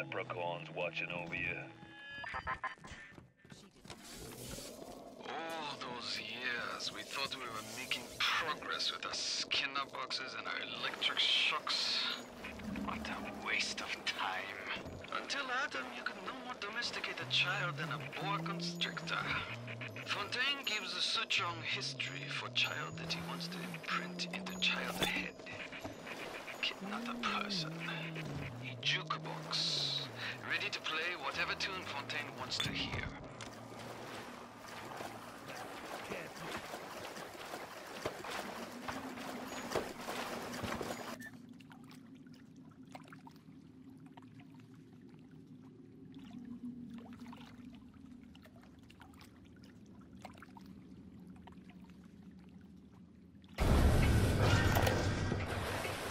leprechauns watching over you. All those years, we thought we were making progress with our skinner boxes and our electric shocks. What a waste of time. Until Adam, you could no more domesticate a child than a boa constrictor. Fontaine gives the Suchong history for child that he wants to imprint into child's head. Kid, not a person. A jukebox. Ready to play whatever tune Fontaine wants to hear.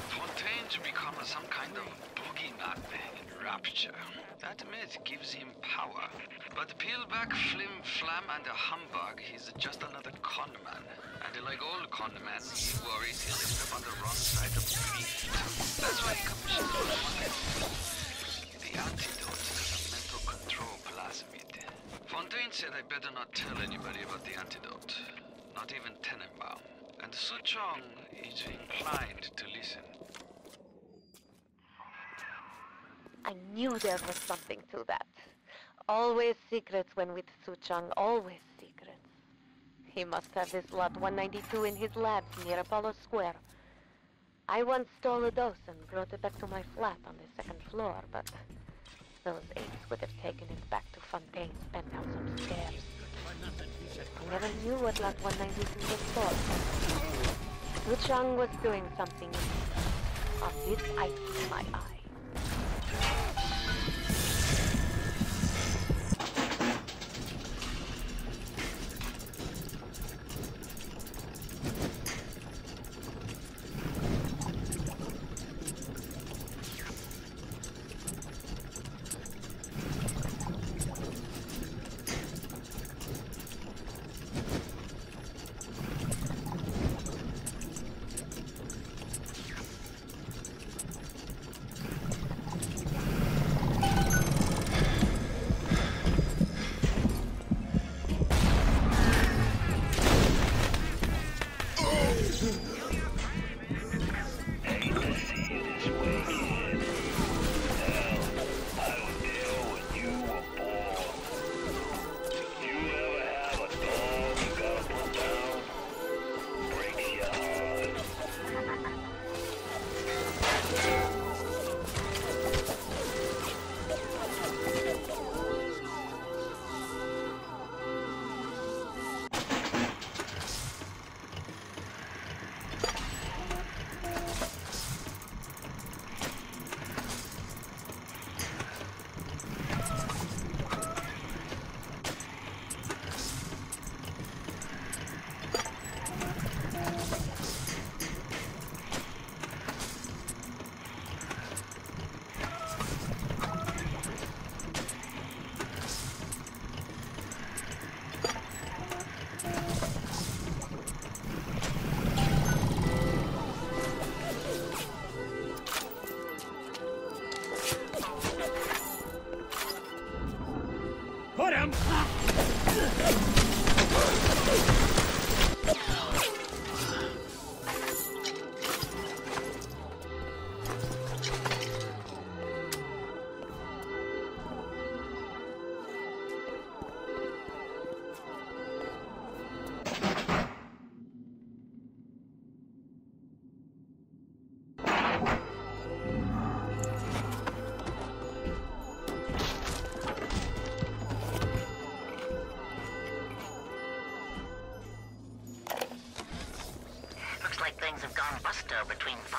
Fontaine to become some kind of boogeyman in Rapture. That myth gives him power. But peel back Flim Flam and a humbug, he's just another con man. And like all con men, he worries he'll end up on the wrong side of the grief. That's why he commissions The antidote is a mental control plasmid. Fontaine said I better not tell anybody about the antidote. Not even Tenenbaum. And Suchong is inclined to listen. I knew there was something to that. Always secrets when with Suchong, always secrets. He must have this Lot 192 in his labs near Apollo Square. I once stole a dose and brought it back to my flat on the second floor, but those apes would have taken it back to Fontaine's penthouse upstairs. I never knew what Lot 192 was for. Suchong was doing something on this I keep my eye.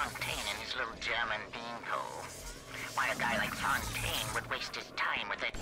Fontaine and his little German beanpole. Why a guy like Fontaine would waste his time with that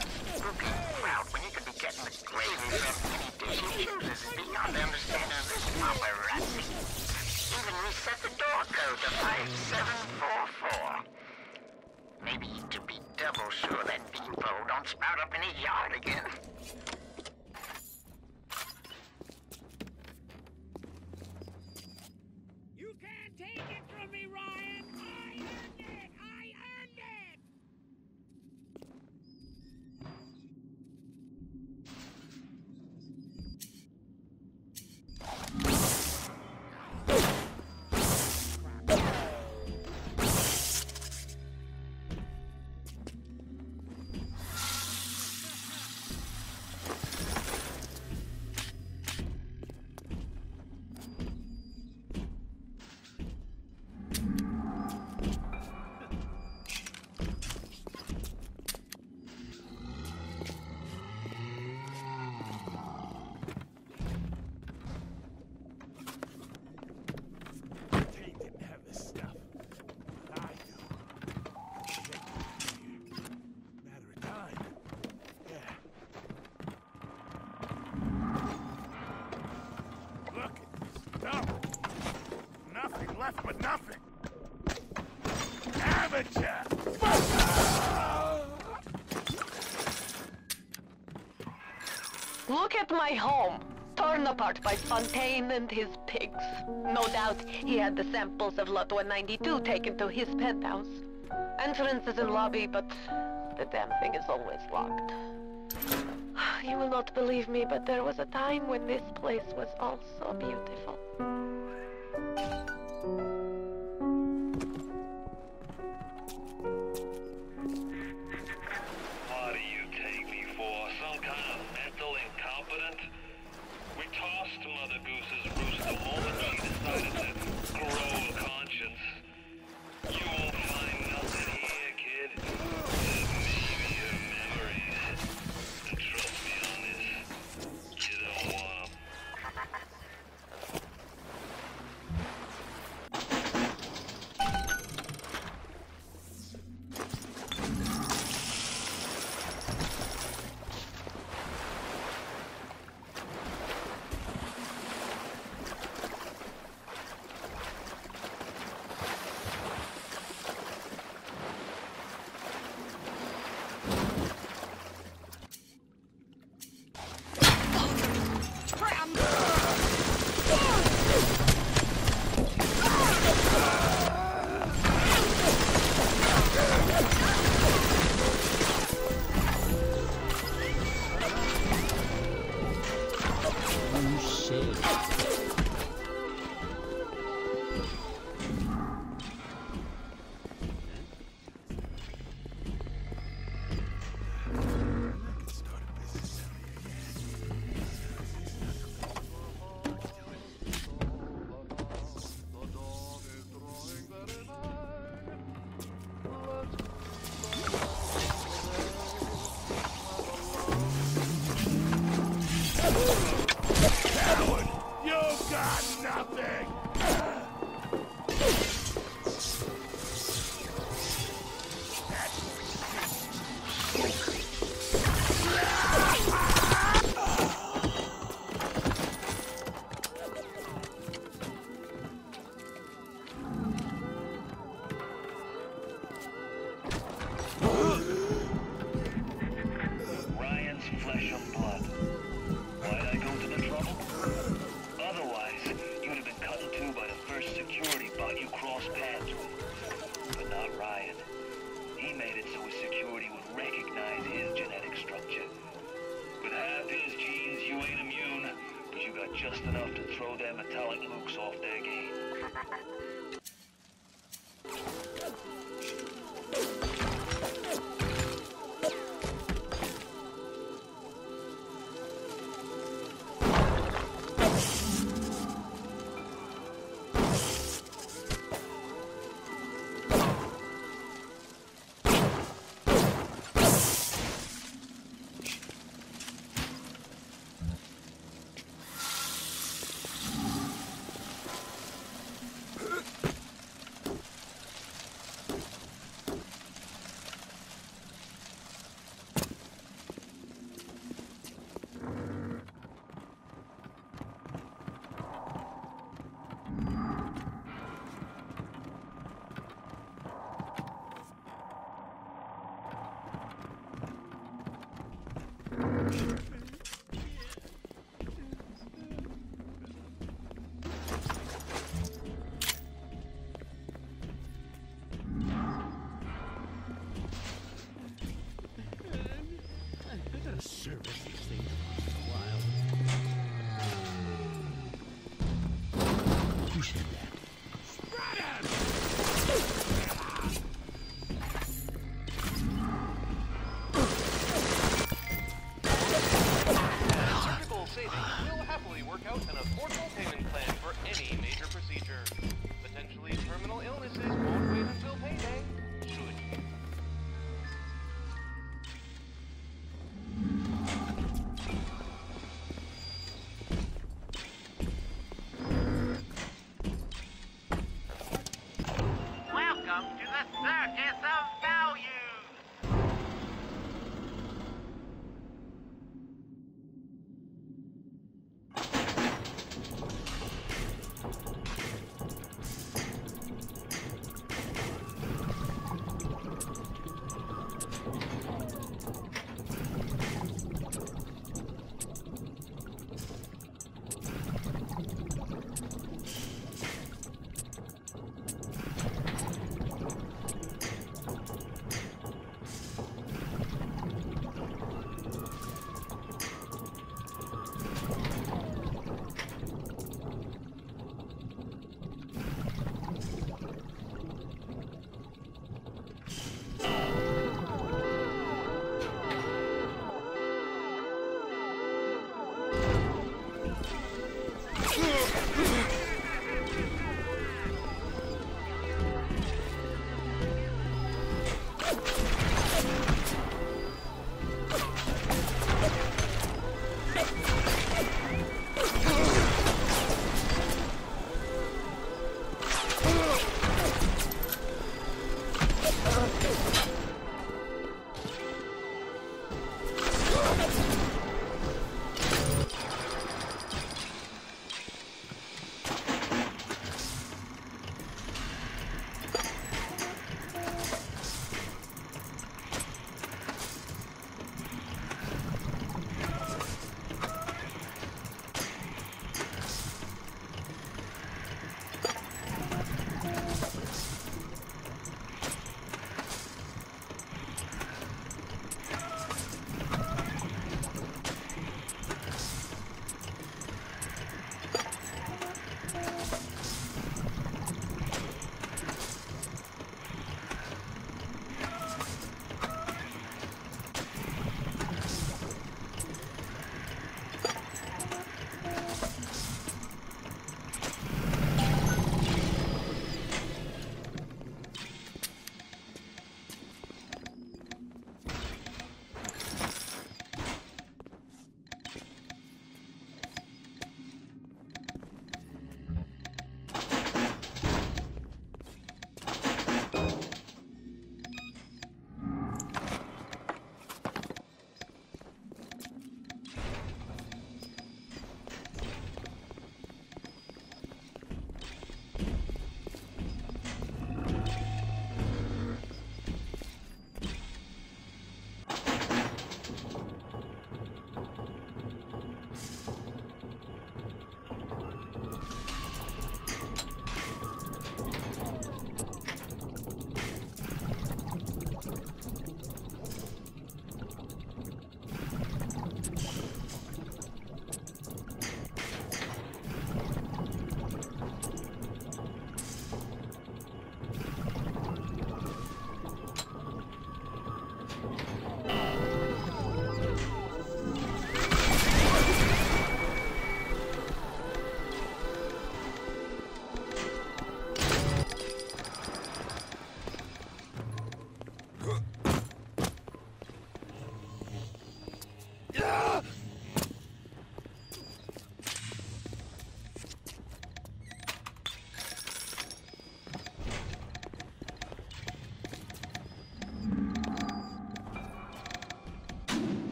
Look at my home, torn apart by Fontaine and his pigs. No doubt he had the samples of Lot 192 taken to his penthouse. Entrance is in lobby, but the damn thing is always locked. You will not believe me, but there was a time when this place was all so beautiful. Coward! You got nothing! back.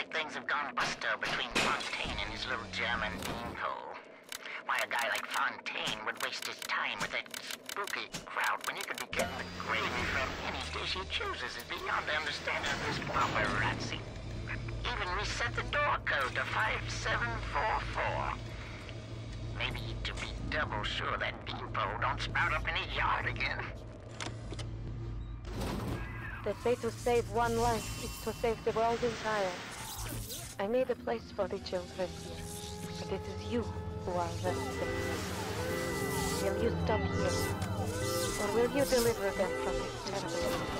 like things have gone busto between Fontaine and his little German beanpole. Why a guy like Fontaine would waste his time with that spooky crowd when he could be getting the gravy from any dish he chooses is beyond the understanding of this paparazzi. Even reset the door code to 5744. Maybe to be double sure that beanpole don't sprout up in his yard again. They say to save one life is to save the world entire. I made a place for the children. Here, but it is you who are saviors. Will you stop here, or will you deliver them from this terrible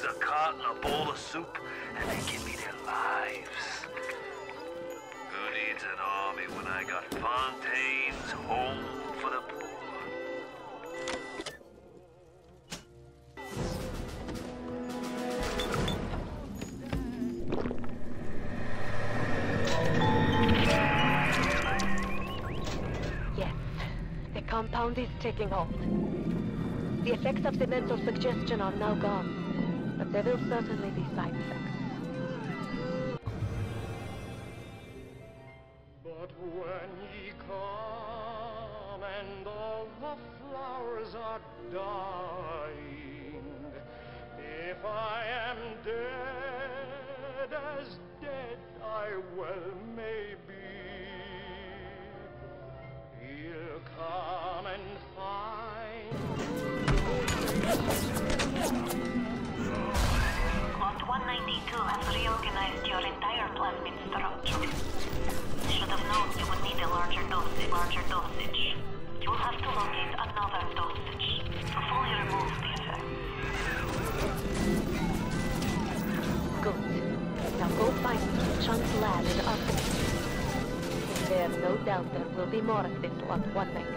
eggs, a cot, and a bowl of soup, and they give me their lives. Who needs an army when I got Fontaine's home for the poor? Yes, the compound is taking hold. The effects of the mental suggestion are now gone there will certainly be side effects. more than one thing.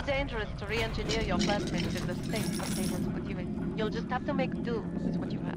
Too dangerous to re-engineer your plasmids in the state containers put you in. You'll just have to make do with what you have.